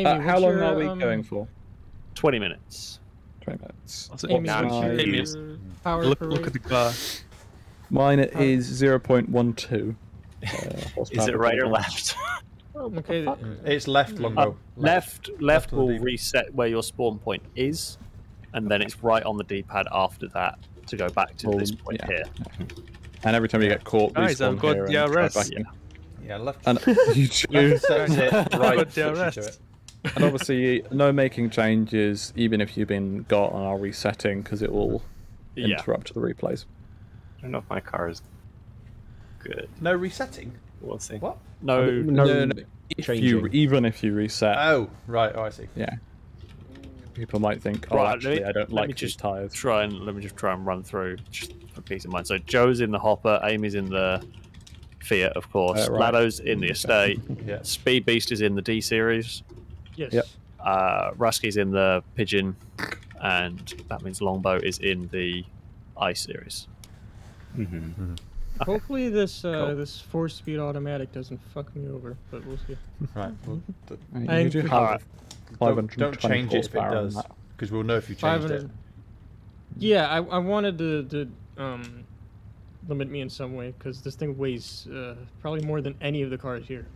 Amy, Uh, how long your, are we um, going for? 20 minutes. 20 minutes. Amy, Nah, what's your Amy is- power Look, look at the car. Mine is 0.12. Uh, Is it right or left? Okay, It's left, Longbow. Uh, left, left of the will reset where your spawn point is, and then it's right on the D-pad after that to go back to Well, this point yeah. here. And every time you get caught, Guys, I've got here the and go back in. Yeah, left. And you choose left sets it, right Got the puts you arrest. to it. And obviously, no making changes, even if you've been got on our resetting, because it will Yeah. interrupt the replays. I don't know if my car is good. No resetting. We'll see. What? No, No, no, If you, even if you reset, Oh, right. Oh, I see. yeah. People might think, oh, Right, actually, me- I don't like me these just tires. try and let me just try and run through just for peace of mind. So Joe's in the hopper, Amy's in the Fiat, of course. Uh, right. Laddo's in the estate. Yeah. Speed Beast is in the D series. Yes. Yep. Uh, Rusky's in the Pigeon, and that means Longbow is in the I series. Mm-hmm. Hopefully this uh, Cool. this four-speed automatic doesn't fuck me over, but we'll see. Right. Well, d- I you do have all right. Don't, don't change it if it does, because we'll know if you changed it. Yeah, I, I wanted to, to um, limit me in some way because this thing weighs uh, probably more than any of the cars here.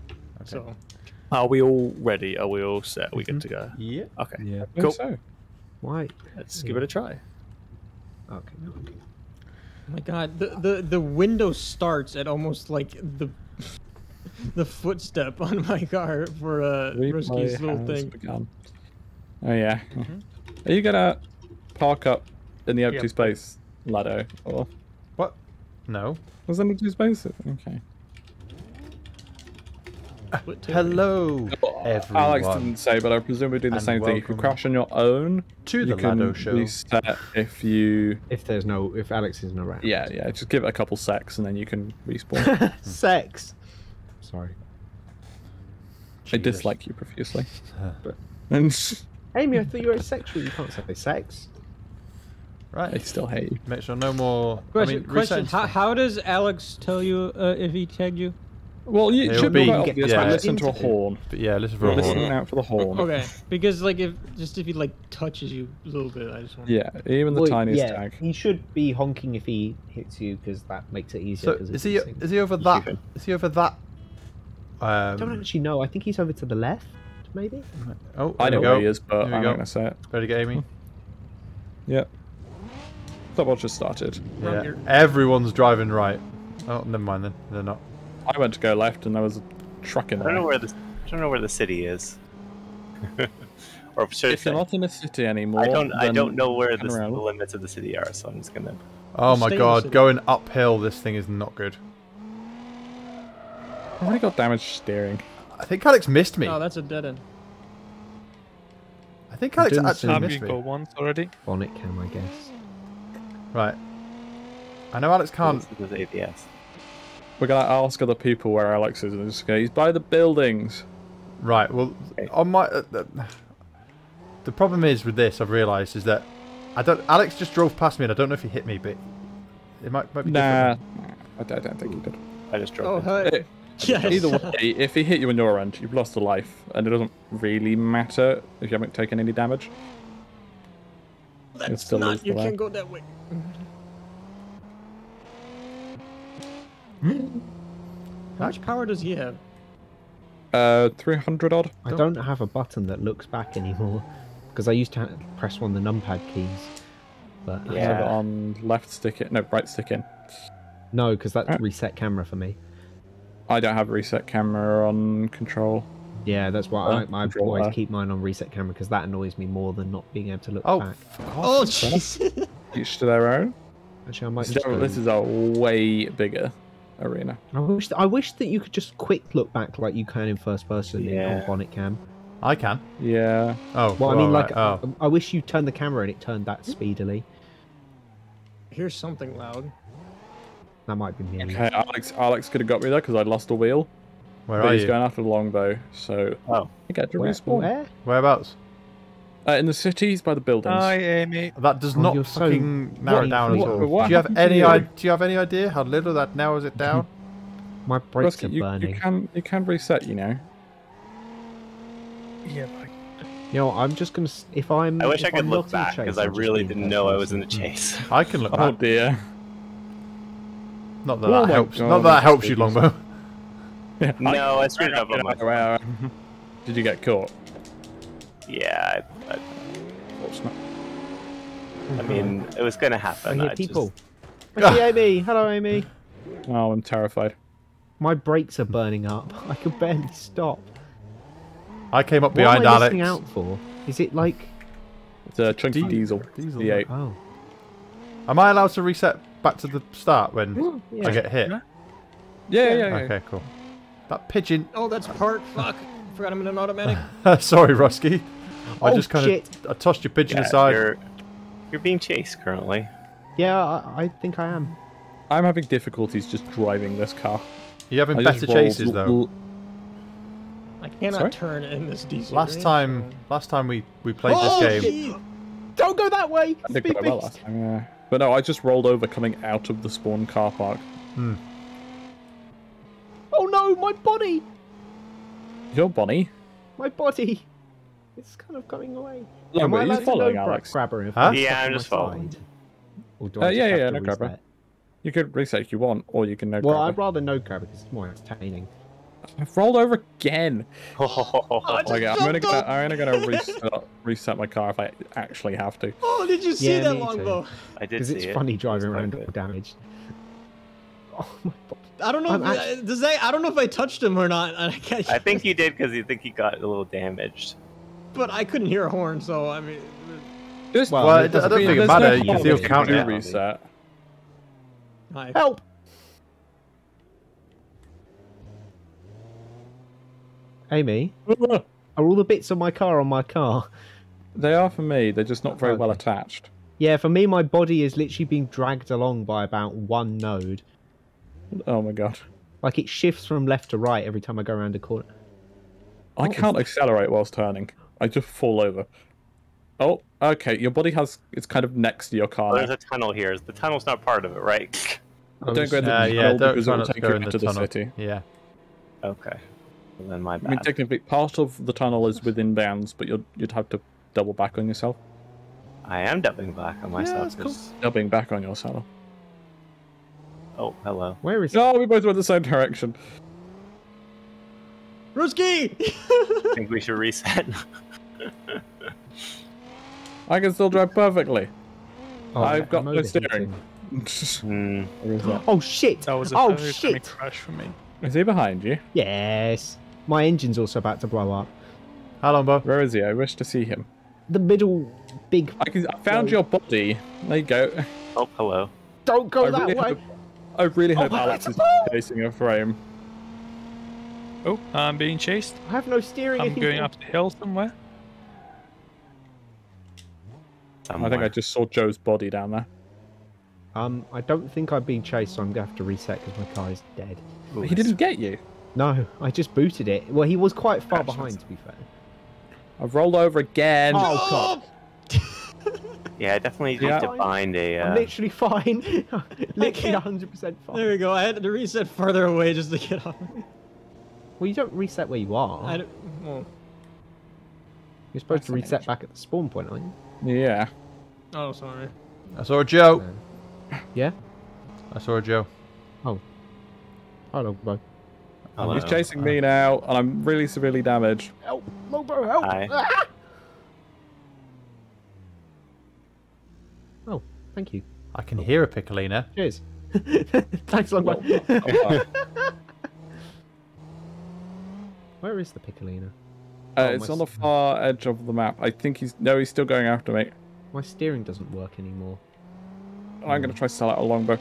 So Are we all ready? Are we all set? Are we good to go? Yeah. Okay, Yeah. I Cool. so. Why? let's give it a try. Okay. okay. Oh my god, the the the window starts at almost like the the footstep on my car for uh Replay Rusky's little thing. begun. Oh yeah. Are you gonna park up in the empty Yep. space, Laddo? Or What? No. was there empty space? Okay. Split tailgate. Hello, everyone. Alex didn't say, but I presume we're doing the And same thing. If you welcome crash on your own, to you the can Laddo show. reset if you. If there's no, if Alex isn't around. Yeah, yeah. Just give it a couple secs and then you can respawn. Sex. Sorry. I dislike you profusely. But and Amy, I thought you were asexual. You can't say sex. Right. I still hate you. Make sure no more. Question, I mean, question. How, how does Alex tell you uh, if he tagged you? Well, you It'll should be- be quite obvious. yeah. listen to a horn. But yeah, listen for a Listen horn. out for the horn. Okay, because like if just if he like touches you a little bit, I just want. Yeah, even the Well, tiniest yeah, tag. He should be honking if he hits you because that makes it easier. So 'cause is he instinct. is he over that? Is he over that? I don't Um, actually know. I think he's over to the left, maybe. oh, I know we where he is, but There I'm we not going to say it. Ready, to get Amy? Yep. Stopwatch just started. Yeah. Everyone's driving right. Oh, never mind then. They're not. I went to go left and there was a truck in I don't know where the I don't know where the city is. or should If you're not in a city anymore, I don't I don't know where the, the limits of the city are, so I'm just gonna. Oh my god, going uphill, this thing is not good. I've already got damaged steering. I think Alex missed me. Oh, that's a dead end. I think Alex Didn't actually seem- Have missed you me. go once already? Bonnet cam, I guess. Right. I know Alex can't. This is ABS. We're going to ask other people where Alex is and just go, he's by the buildings. Right. Well, on my. Uh, uh, the problem is with this, I've realised, is that I don't. Alex just drove past me, and I don't know if he hit me, but it might, might be Nah, different. I don't, I don't think he did. I just drove. Oh, into hi. Yes. Either way, if he hit you on your end, you've lost a life, and it doesn't really matter if you haven't taken any damage. That's not. You can't go that way. How much power does he have? Uh, 300 odd. I don't have a button that looks back anymore because I used to press one of the numpad keys. But I have Yeah. on left stick in. No, right stick in. no, because that's Alright. reset camera for me. I don't have reset camera on control. Yeah, that's why Oh, I, I always there. keep mine on reset camera because that annoys me more than not being able to look Oh, back. fuck. Oh, jeez. Each to their own. Actually, I might This just go- is a way bigger arena. I wish I wish that you could just quick look back like you can in first person in Yeah. on bonnet cam. I can. Yeah. Oh, Well, I mean, right, like, oh. I, I wish you turned the camera and it turned that speedily. Here's something loud. That might be me. Okay, Alex. Alex could have got me there because I lost a wheel. Where but are he's you? going after the longbow, so Oh. I get to Where? respawn. Where? Whereabouts? Uh, in the cities by the buildings. Hi, Amy. That does Oh, not you're so fucking narrow it down at all. what do you have any? you? I- do you have any idea how little that narrows it down? My brakes Rusky, are you, burning. you can you can reset, you know. Yeah, but You know, I'm just gonna. If I'm. I wish if I could I'm look not in the back because I really didn't know I was in the chase. I can look back. Oh back. dear. Not that Oh that helps. God, Not that that's helps you. Longbow. Yeah, No, I screwed up on my. Where- Did you get caught? Yeah, I, I, I mean, it was gonna I happen. hear I people. Just, I see Amy. Hello, Amy. Oh, I'm terrified. My brakes are burning up. I can barely stop. I came up What behind am I Alex. missing out for? Is it like? It's a chunky Di- diesel. diesel, V8. Oh. Am I allowed to reset back to the start when Yeah. I get hit? Yeah, yeah, yeah. yeah. Okay, cool. That pigeon. Oh, that's park. Fuck. Forgot I'm in an automatic. Sorry, Rusky. I Oh, just kind shit. of I tossed your pigeon yeah, aside. you're you're being chased currently. Yeah, I, I think I am. I'm having difficulties just driving this car. You're having I better chases though. I cannot Sorry? turn in this diesel. Last range, time, last time we we played oh, this game. shit. Don't go that way. I did well last time, yeah. But no, I just rolled over coming out of the spawn car park. Hmm. Oh no, my body, Your body? My body. It's kind of coming away. No, Am but I he's allowed to following no gra- Alex. grabber if Huh? Yeah, I'm just my following. side? Or do Uh, yeah, yeah, no grabber. reset? You could reset if you want, or you can no Well, grabber. I'd rather no grabber because it's more entertaining. I've rolled over again. Oh, Okay, I'm only gonna, I'm only gonna reset, reset my car if I actually have to. Oh, did you see Yeah, that me too. longbow? I did Because see it's it. funny driving quite around good. all damaged. Oh my god. I don't know. I'm If, act- uh, does that, I don't know if I touched him or not. I, can't- I think you did because you think he got a little damaged. But I couldn't hear a horn, so I mean. Just, Well, Well, it it, I doesn't don't mean- think it there's no. You can still if you count do it. reset. Hi. Help! Amy, are all the bits of my car on my car? They are for me. They're just not very oh. well attached. Yeah, for me, my body is literally being dragged along by about one node. Oh my god. Like it shifts from left to right every time I go around a corner. I Oh. can't accelerate whilst turning. I just fall over. Oh, okay. Your body has it's kind of next to your car. Oh, there's a tunnel here. The tunnel's not part of it, right? Don't go in the Uh, tunnel yeah, don't because try it will not to take go you in the into the tunnel. city. Yeah. Okay. Well, then my I mean, technically, part of the tunnel is within bounds, but you'd you'd have to double back on yourself. I am doubling back on myself. that's cool. 'cause- Doubling back on yourself. Oh, hello. Where is it? No, we both went the same direction. Rusky! I think we should reset. I can still drive perfectly. Oh, I've got I'm no steering. Hmm. Where is that? Oh shit! That was a oh shit! crash for me. Is he behind you? Yes. My engine's also about to blow up. How long, Bo? Where is he? I wish to see him. The middle big. I, can, I found your body. There you go. Oh, hello. Don't go I that really way. hope, I really oh, hope my Alex is chasing a frame. Oh, I'm being chased. I have no steering. I'm going up the hill somewhere. I think I just saw Joe's body down there. Um, I don't think I'm being chased, so I'm gonna have to reset because my car is dead. Ooh, he didn't get you. No, I just booted it. Well, he was quite far Actions. behind, to be fair. I've rolled over again. Oh god, Yeah, I definitely need Yeah. to find a. I'm Uh, literally fine. literally 100 percent fine. there we go. I had to reset further away just to get off. Well, you don't reset where you are. I don't, well, You're supposed to That's reset back at the spawn point, aren't you? Yeah. oh, sorry. I saw a Joe. Yeah. I saw a Joe. Oh. Hello, bro. hello. He's chasing me now, and I'm really severely damaged. Help, Lobo, help! Hi. Ah! Oh, thank you. I can hear a Piccolina. Cheers. Thanks, Longbow. Where is the Piccolina? Uh, Oh, it's on the far edge of the map. I think he's no, he's still going after me. My steering doesn't work anymore. I'm gonna try to sell out a longbow.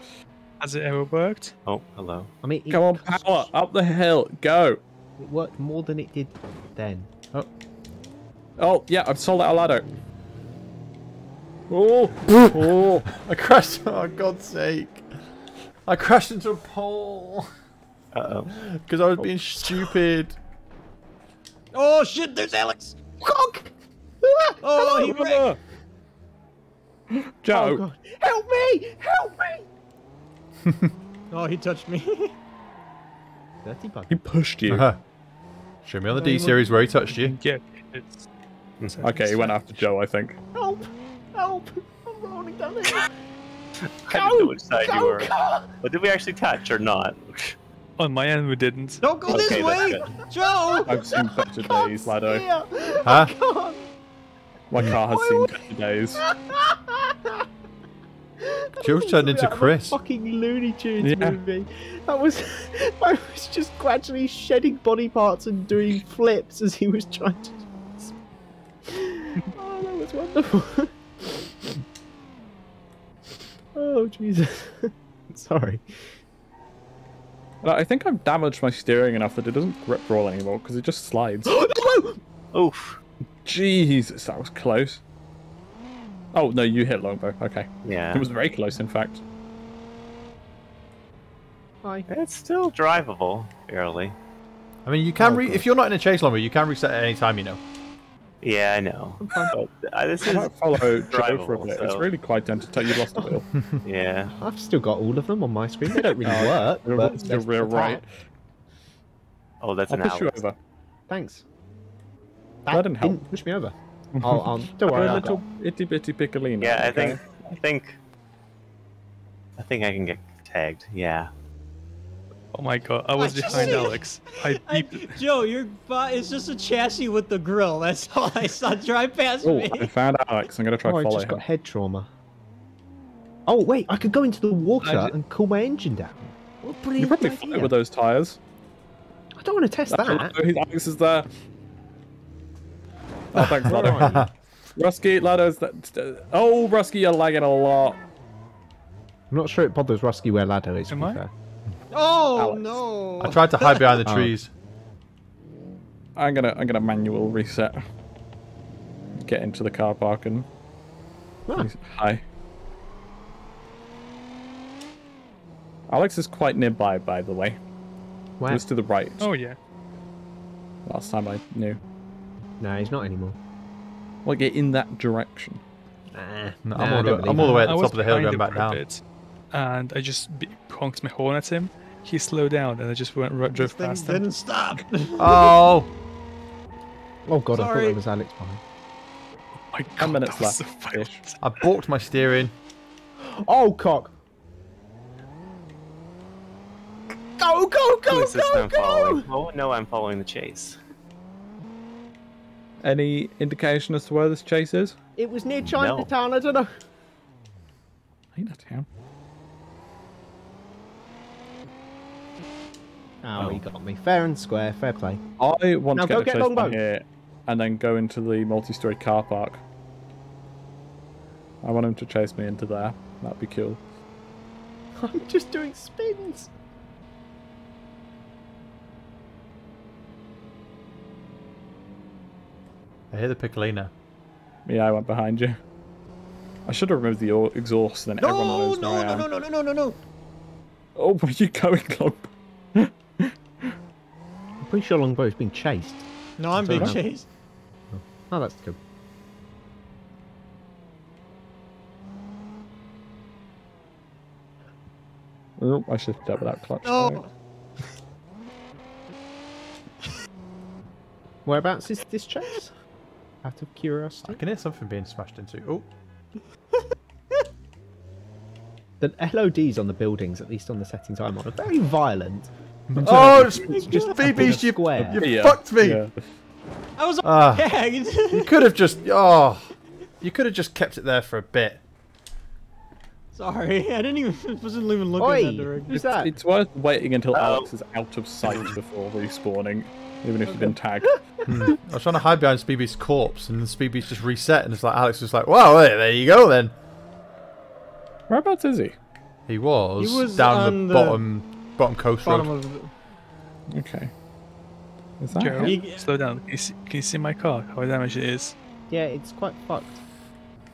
Has it ever worked? Oh, hello. I mean, Come on, power up the hill, go! it worked more than it did then. Oh oh yeah, I've sold out a ladder. Oh, oh! I crashed. Oh, God's sake. I crashed into a pole Uh oh. because I was being stupid. Oh shit! There's Alex. Cock! Oh, he wrecked. Oh Joe, god! Help me! Help me! Oh, he touched me. Dirty bug. he pushed you. Uh-huh. Show me on the D series where he touched you. Yeah, it's Okay, he went after Joe, I think. Help! Help! I'm rolling down here. hill. I didn't know which side you Go, were. go. But did we actually touch or not? On my end, we didn't. Don't go Okay, this way. Joe. I've seen better days, Laddo. Huh? God. My hmm. car has seen better days. Joe's turned into Out of a Chris. Fucking Looney Tunes Yeah. movie. That was. I was just gradually shedding body parts and doing flips as he was trying to. Oh, that was wonderful. oh Jesus. Sorry. But I think I've damaged my steering enough that it doesn't grip roll anymore because it just slides. Oof. Jesus, that was close. Oh no, you hit longbow. Okay, Yeah. it was very close, in fact. Hi. It's still drivable, barely. I mean, you can Oh, re- God. if you're not in a chase longer, you can reset at any time. You know. Yeah, I know. But uh, this I is might follow Joe for a drivable, bit. It's really quite entertaining. You lost a wheel. yeah. I've still got all of them on my screen. They don't really Oh, work. You're, but you're let's real attack. right. Oh, that's I'll an push you Alex. over. Thanks. That didn't help. push me over. I'll, I'll, don't worry. a I'll little go. itty bitty piccolino. Yeah, I okay? think, I think, I think I can get tagged. Yeah. Oh my god, I was I just- behind Alex. I I. Joe, your bot is just a chassis with the grill. That's all I saw drive past Oh, me. I found Alex. I'm gonna try Oh, I follow just him. got head trauma. Oh wait, I could go into the water I d- and cool my engine down. What a You brilliant probably idea. fly with those tires. I don't want to test that. Oh, Alex is there. Oh, thanks, Where Laddo. are Rusky, Laddo's that. Oh, Rusky, you're lagging a lot. I'm not sure it bothers Rusky where Ladder is. Am I? fair. Oh Alex. no! I tried to hide behind the Oh. trees. I'm gonna, I'm gonna manual reset. Get into the car park and. Ah. Hi. Alex is quite nearby, by the way. Where? Just to the right. Oh yeah. Last time I knew. No, he's not anymore. Well, get in that direction. Nah, No, I'm I all the way- I'm all the way at the top of the hill going back for down. bit, and I just be- honked my horn at him. He slowed down, and I just went ro- This drove thing past him. didn't stop. Oh, Oh god, I thought it was Alex behind. Oh my God, Ten minutes that was left. so violent. I balked my steering. Oh cock! Go go Who go go go! Oh no, I'm following the chase. Any indication as to where this chase is? It was near Chinatown. I don't know. Ah, Chinatown. Oh, he got me. Fair and square. Fair play. I want Now to go get get a chase here and then go into the multi-story car park. I want him to chase me into there. That'd be cool. I'm just doing spins. I hear the piccolino. Yeah, I went behind you. I should have removed the exhaust, then everyone knows no, where I no, am. no, no, no, no, no, no. Oh, where are you going, Club? I'm pretty sure Longbow's being chased. No, I'm being know. chased. Oh, that's good. Oh, I should have dealt with that clutch. No. Whereabouts is this chase? Out of curiosity. I can hear something being smashed into. Oh, The LODs on the buildings, at least on the settings I'm on, are very violent. Oh, it's It's just just in a BB's. You, square. you Yeah, fucked me. yeah. I was Ah. tagged. You could have just. Oh, you could have just kept it there for a bit. Sorry, I didn't even wasn't even looking Oi, in that direction. who's that? It's worth waiting until Oh. Alex is out of sight before respawning, even if you've been tagged. I was trying to hide behind Speeby's corpse, and then Speeby's just reset, and it's like Alex was like, "Well, there, there you go then." Whereabouts is he? He was, He was down the, the bottom bottom coast Bottom road. of the... Okay. Is that Joe, him? He- slow down. Can you, see, can you see my car? How damaged it is? Yeah, it's quite fucked.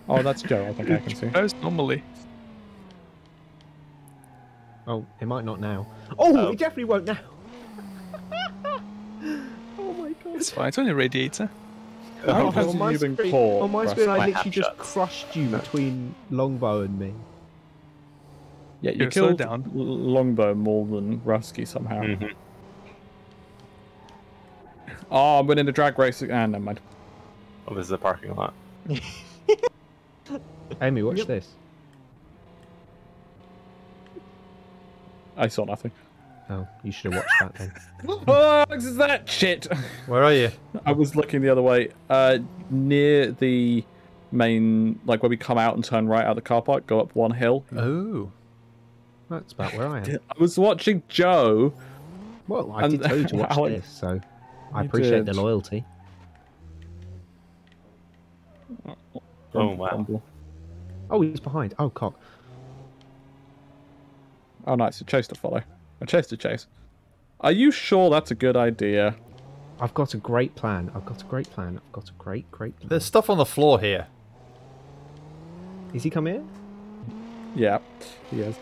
Oh, that's Joe. I think I can see. Goes normally. Oh, it might not now. Oh, Oh. it definitely won't now. oh my god. It's fine. It's only a radiator. How Oh, oh on my screen, caught, on my screen, I literally just half-shots. crushed you between Longbow and me. Yeah, you Here, killed down. Longbow more than Rusky somehow. Mhm. Oh, I'm winning the drag race. Ah, never mind. Oh, this is a parking lot. Amy, watch Yep. this. I saw nothing. Oh, you should have watched that then. What is that shit? Where are you? I was looking the other way. Uh, near the main, like where we come out and turn right out of the car park, go up one hill. Oh. That's about where I am. I was watching Joe. Well, I And- did tell you to watch this, so I You appreciate the loyalty. Oh, wow. Oh, he's behind. Oh, cock. Oh, nice. A chase to follow. A chase to chase. Are you sure that's a good idea? I've got a great plan. I've got a great plan. I've got a great, great plan. There's stuff on the floor here. Is he come here? Yeah, he is.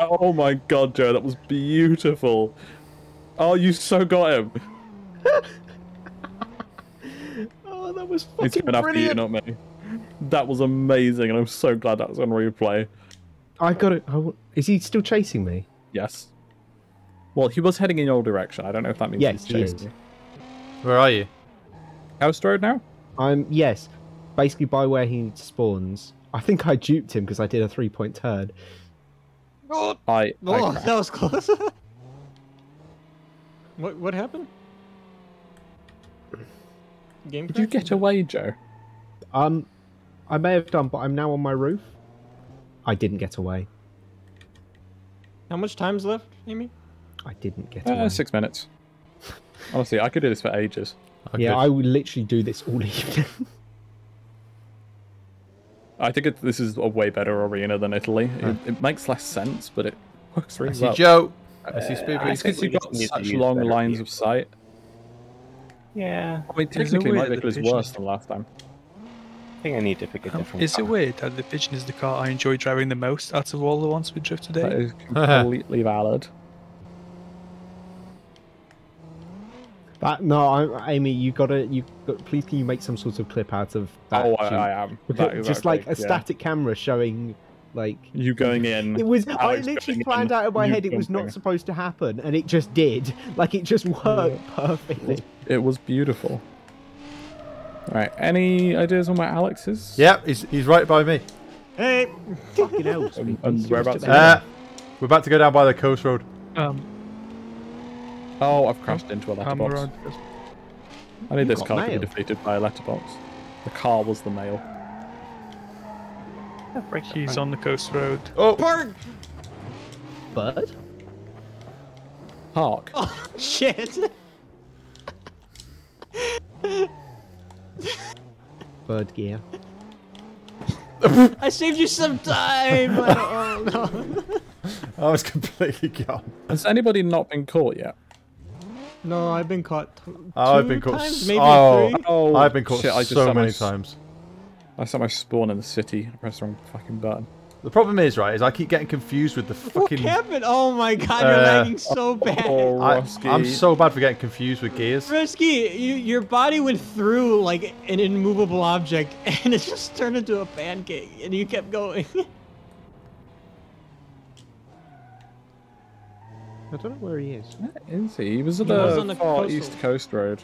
Oh my god, Joe, that was beautiful. Oh, you so got him. Oh, that was He's fucking after you, brilliant. not me. That was amazing, and I'm so glad that was on replay. I got it. I w- Is he still chasing me? Yes. Well, he was heading in your direction. I don't know if that means Yes, he's he chased is. you. Where are you? House Road now? I'm yes, basically by where he spawns. I think I duped him because I did a three point turn. Oh, I. I oh crashed. that was close. what what happened? Game Did you get away, Joe? Um, I may have done, but I'm now on my roof. I didn't get away. How much time's left, Amy? I didn't get Uh, away. six minutes. Honestly, I could do this for ages. Oh, yeah, good. I would literally do this all evening. I think it, this is a way better arena than Italy. It, it makes less sense, but it works I really see well. Joe. I see Spoopy. Uh, it's because you've got such long lines view. of sight. Yeah, I mean, a technically, my way that vehicle is worse than last time. I think I need to pick a Um, different. Is it weird that the Pigeon is the car I enjoy driving the most out of all the ones we drove today? That is completely valid. That no, I, Amy, you gotta, you got, please can you make some sort of clip out of that? Oh, I, I am. That is just like a yeah. static camera showing, like You going in. it was. I literally planned in, out in my head it was not jumping. supposed to happen, and it just did. Like it just worked perfectly. It was beautiful. All right. Any ideas on where Alex is? Yep, he's, he's right by me. Hey, Fucking hell! And- Speedy. and Seriously, whereabouts mate. Uh, we're about to go down by the coast road. Um, Oh, I've crashed into a I'm letterbox. I need this got car to be defeated by a letterbox. The car was the mail. Yeah, break the He's on the coast road. Oh, park! bird. Hark. Oh shit! Bird gear. I saved you some time. oh no. I was completely gone. Has anybody not been caught yet? No, I've been caught. t- Oh, I've been caught. times, s- maybe oh, three. Oh, I've been caught shit, I just so set my many times. I set my spawn in the city. I pressed the wrong fucking button. The problem is, right, is I keep getting confused with the fucking. What fucking. happened? Oh my god, you're Uh, lagging so bad. Oh, I, I'm so bad for getting confused with gears. Risky, you, your body went through like an immovable object and it just turned into a pancake and you kept going. I don't know where he is. Where is he? He was at He the, was on the far coastal. east coast road.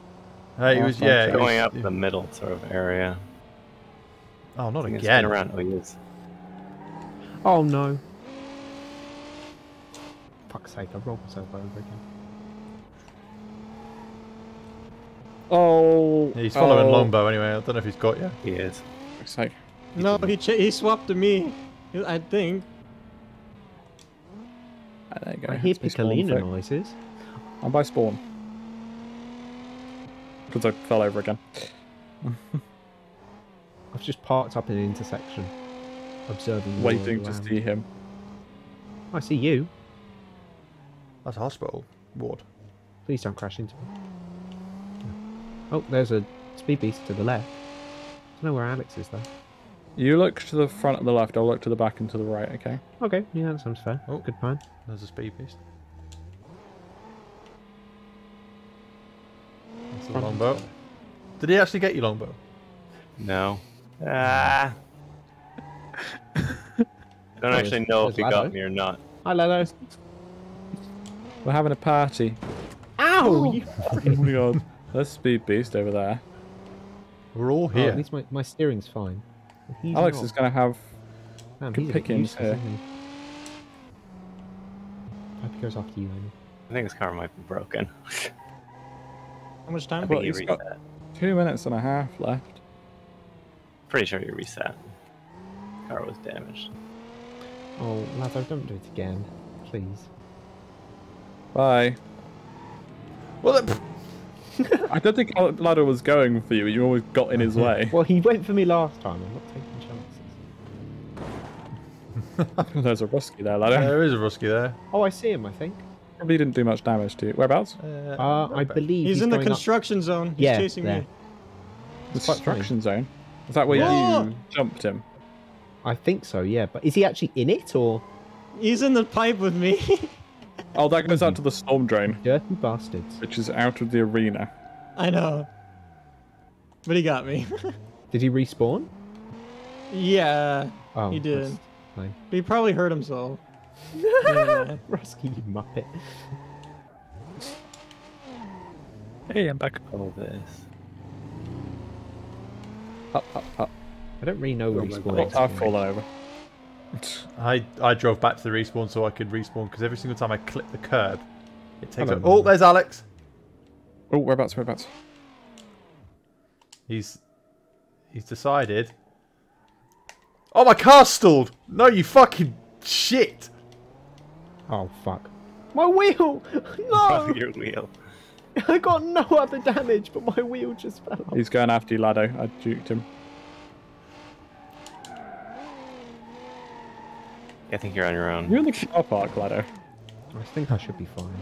Hey, he Oh, was, yeah. he going was- up the middle sort of area. Oh, not I think it's again. been around. Oh, he is. Oh no. Fuck's sake! I rolled myself over again. Oh. Yeah, he's following oh, Longbow anyway. I don't know if he's got you. He is. Fuck's sake. no, he ch- he swapped to me. I think. There you go. I hear That's Piccolino noises. I'm by spawn. Because I fell over again. I've just parked up in an intersection, observing. Waiting to see him. I see you. That's a hospital ward. Please don't crash into me. Oh, there's a speed beast to the left. I don't know where Alex is though. You look to the front and the left, I'll look to the back and to the right, okay? Okay, yeah, that sounds fair. Oh. Good plan. There's a speed beast. That's the Front. longbow. Did he actually get you longbow? No. Ah. I don't actually know if he got me or not. Hi, Lalo. We're having a party. Ow! You Oh my god. There's Speed Beast over there. We're all Oh, here. at least my, my steering's fine. He's Alex not. is going to have. Damn, good he's pickings useless, here. isn't he? Hope he goes after you, Amy. I think his car might be broken. How much time? I Well, think you he's got- reset. Two minutes and a half left. Pretty sure you reset. Car was damaged. Oh, Latho, don't do it again. Please. Bye. Well, that- I don't think Ladder was going for you. You always got in his way. Well, he went for me last time. I'm not taking chances. There's a Rusky there, Ladder. there is a Rusky there. Oh, I see him, I think. Probably didn't do much damage to you. Whereabouts? Uh, Uh, I believe He's, he's, in the going up- construction zone. He's Yeah, chasing there. me. The construction zone. Is that where Yeah. you jumped him? I think so, yeah. But is he actually in it or He's in the pipe with me. Oh, that goes out to the storm drain, dirty bastards? which is out of the arena. I know. But he got me. Did he respawn? yeah, Oh, he did. that's fine. But he probably hurt himself. Yeah. Rusky, you muppet. Hey, I'm back. All this. Up, up, up. I don't really know where oh he Oh, spawned. I've fallen over. I I drove back to the respawn so I could respawn because every single time I clip the curb, it takes. Hello. A, oh, there's Alex. Oh, whereabouts, whereabouts? He's he's decided. Oh, my car's stalled. No, you fucking shit. Oh fuck! My wheel! No! Your wheel. I got no other damage, but my wheel just fell off. He's going after you, Laddo. I juked him. I think you're on your own. You're in the car park, Laddo. I think I should be fine.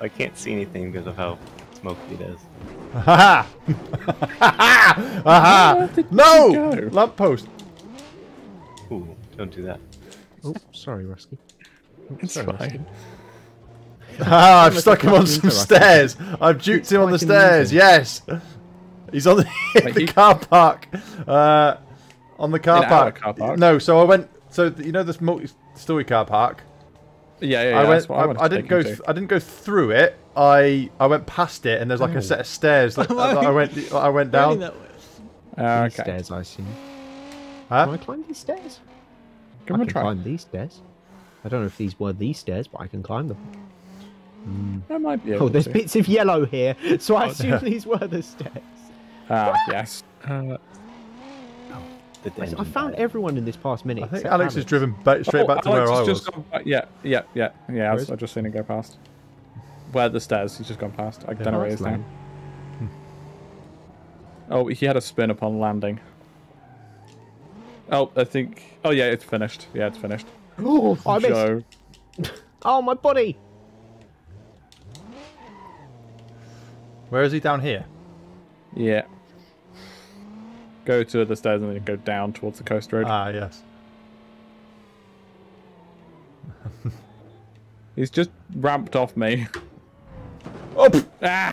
I can't see anything because of how smoky it is. Ha ha! Ha No! Lamp post. Lamppost. Ooh, don't do that. Oh, sorry, Rusky. It's Sorry, fine. Ah, I've stuck him on some stairs. I've juked It's him on the stairs. Ninja. Yes. He's on the, Wait, the he- car park. Uh, on the car In our park. car park? No, so I went. So you know this multi-story car park. Yeah, yeah, yeah. I that's went. what I, wanted I didn't go. Th- I didn't go through it. I I went past it, and there's like Oh. a set of stairs that, that I went. I went down. that way. These okay. stairs, I assume. Huh? Can I climb these stairs? Can I him can try. climb these stairs. I don't know if these were these stairs, but I can climb them. I might be Oh, there's to. bits of yellow here, so I Oh, assume these were the stairs. Ah, yes. Uh, The I, I found died. everyone in this past minute. I think except Alex has driven back, straight Oh, back to oh, Alex where I was. Just gone, yeah, yeah, yeah, yeah. I've, I've just seen him go past. Where the stairs? He's just gone past. I don't know Oh, where he that's is now. lame. Oh, he had a spin upon landing. Oh, I think. Oh yeah, it's finished. Yeah, it's finished. Oh, I missed. Oh, my body. Where is he down here? Yeah. Go to the stairs and then go down towards the coast road. Ah, yes. He's just ramped off me. Oh, Ah!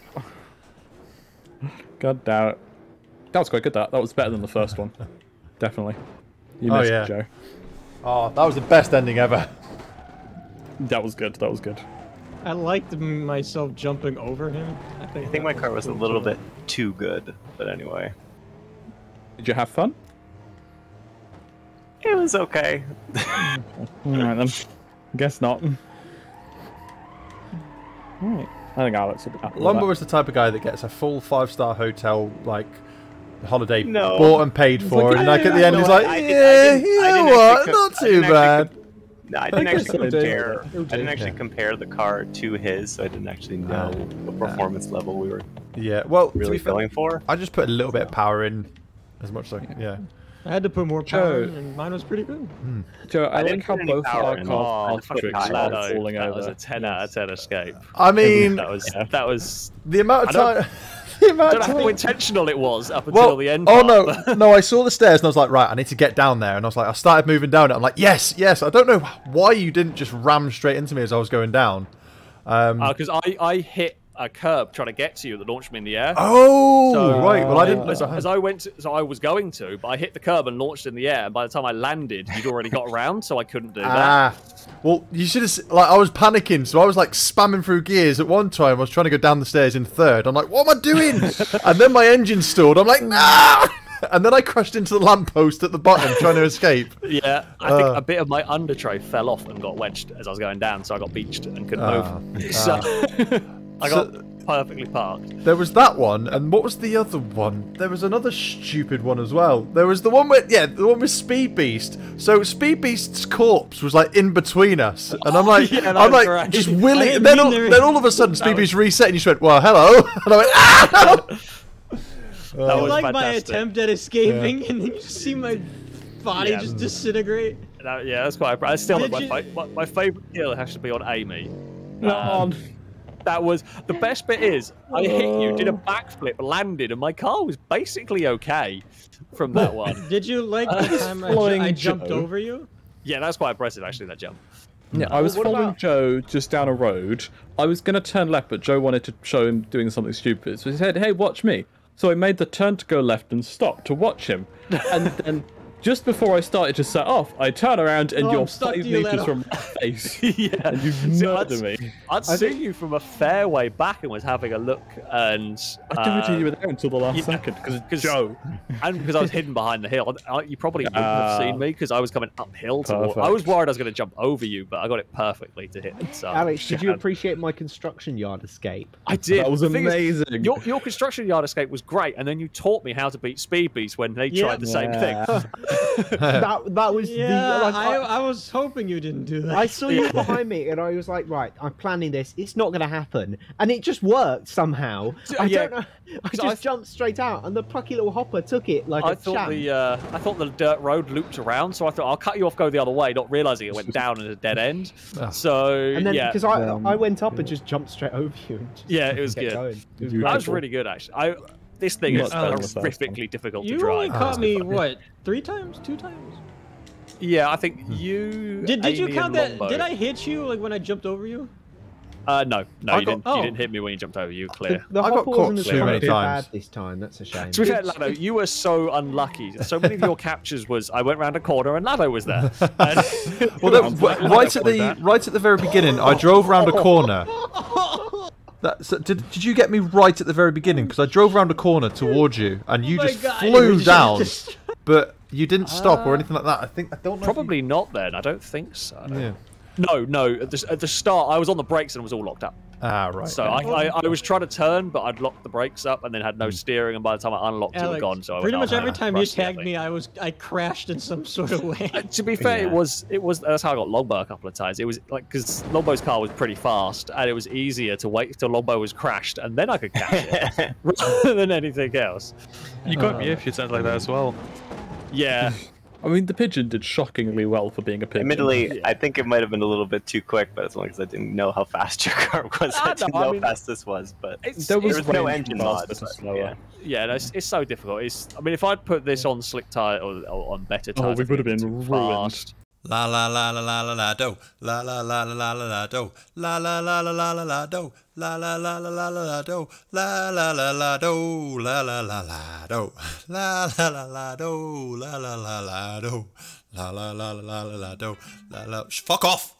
God damn it. That was quite good, that. That was better than the first one. Definitely. You Oh, missed, yeah. Joe. oh, that was the best ending ever. That was good. That was good. I liked myself jumping over him. I think, I think my car was a little cool. bit too good, but anyway. Did you have fun? It was okay. Alright then. Guess not. Alright. I think Alex will be happy with Lumber that. was the type of guy that gets a full five-star hotel like holiday No. bought and paid for, like, and like at the end he's like, I did- I yeah, didn't- you I know didn't what, co- not too didn't bad. No, I didn't guess actually compare. Who I didn't actually Yeah. compare the car to his, so I didn't actually know the performance level we were Yeah, well, to really be fair, going for. I just put a little bit of power in, as much as I can. Yeah. I had to put more power, Joe. in, and mine was pretty good. Joe, I, I like didn't how both of our in. cars Oh, are tricks fucking while Laddo. falling that over. was a 10 out of 10 escape. I mean, That was that was. the amount of time. the I amount don't know how intentional it was up until Well, the end. oh part. no, no! I saw the stairs and I was like, right, I need to get down there. And I was like, I started moving down it. I'm like, yes, yes. I don't know why you didn't just ram straight into me as I was going down. Um, because I, I hit a curb trying to get to you that launched me in the air. Oh, So- right. Well, I didn't. As, as I went, to, so I was going to, but I hit the curb and launched in the air. And by the time I landed, you'd already got around, so I couldn't do that. Ah, well, you should have. Like, I was panicking, so I was like spamming through gears. At one time, I was trying to go down the stairs in third. I'm like, what am I doing? and then my engine stalled. I'm like, no! And then I crashed into the lamppost at the bottom, trying to escape. Yeah, I think Uh. a bit of my under tray fell off and got wedged as I was going down, so I got beached and couldn't Ah, move. So I So- got perfectly parked. There was that one, and what was the other one? There was another stupid one as well. There was the one with yeah, the one with Speed Beast. So Speed Beast's corpse was like in between us, and I'm like, Yeah, I'm like great. just willing. Then all, then all of a sudden, Speed was- Beast reset, and you just went, well, hello, and I went, ah! That I was like my attempt at escaping, and then you just see my body Yeah. just disintegrate. That- yeah, that's quite. I still Did my, you- fa- my, my favorite kill has to be on Amy. No, Um, That was the best bit. Is I hit you, did a oh. backflip, landed, and my car was basically okay from that one. Did you like the time I, ju- Flying I jumped Joe. over you? Yeah, that's quite impressive actually. That jump. Yeah, I was what following about- Joe just down a road. I was going to turn left, but Joe wanted to show him doing something stupid. So he said, Hey, watch me. So I made the turn to go left and stop to watch him. And then just before I started to set off, I turn around and Oh, you're I'm stuck five you, meters Leno. from my face. yeah, and you So murder I'd- me. I'd seen you from a fair way back and was having a look, and I didn't uh, see you were there until the last yeah, second because 'cause- Joe. and because I was hidden behind the hill, I, you probably wouldn't have Ah. seen me because I was coming uphill. Toward, I was worried I was going to jump over you, but I got it perfectly to hit. So Alex, did you appreciate my construction yard escape? I did. That was The thing is, amazing. your, your construction yard escape was great, and then you taught me how to beat Speed Beast when they Yeah. tried the same Yeah. thing. that that was Yeah, the like, I, I, I was hoping you didn't do that. I saw you behind me, and I was like, right, I'm planning this. It's not going to happen, and it just worked somehow. I yeah, don't know. I just I- jumped straight out, and the plucky little hopper took it like I a thought champ. the uh, I thought the dirt road looped around, so I thought I'll cut you off, go the other way, not realizing it went down in a dead end. So and then yeah, because I Um, I went up and just jumped straight over you. And just Yeah, it was good. going. It was You- that was really good actually. I this thing is Much better than the first one. horrifically difficult to you drive. only caught me what three times, two times? Yeah, I think you. Did did you count that? Longbow- Did I hit you like when I jumped over you? Uh, no, no, I you got- didn't. oh. You didn't hit me when you jumped over. You were The, clear. the I got caught too many bad times. this time. That's a shame. To be fair, Laddo, you were so unlucky. So many of your captures was I went round a corner and Laddo was there. And- Well, that, w- right at the right at the very beginning, I drove around a corner. That, so did, did you get me right at the very beginning? Because I drove around a corner towards you, and you Oh just God, flew just- down, just- but you didn't stop or uh, anything like that. I think I don't know. if you- Probably not then. I don't think so. Yeah. No, no. At the, at the start, I was on the brakes and it was all locked up. Ah, right. So I, I, I was trying to turn, but I'd locked the brakes up and then had no steering. And by the time I unlocked, it was gone. So pretty went, much "Oh, every time you tagged me, I was I crashed in some sort of way. Uh, to be fair, Yeah. it was it was that's how I got Longbow a couple of times. It was like because Longbow's car was pretty fast, and it was easier to wait till Longbow was crashed, and then I could catch it rather than anything else. You got me a few times like that as well. Yeah, I mean, the pigeon did shockingly well for being a pigeon. Admittedly, I think it might have been a little bit too quick, but it's only because I didn't know how fast your car was. Ah, I didn't no, I know mean- how fast this was, but There was there was no engine faster mods. but, yeah. yeah, no, it's, it's so difficult. It's I mean, if I'd put this on slick tire or, or on better tires, Oh, tires, we would have been it's ruined. fast. La la la la la la la do. La la la la la la la do. La la la la la la la do. La la la la la la la do. La la la la do. La la la la do. La la la la do. La la la la do. La la la la la la do. La la. Fuck off.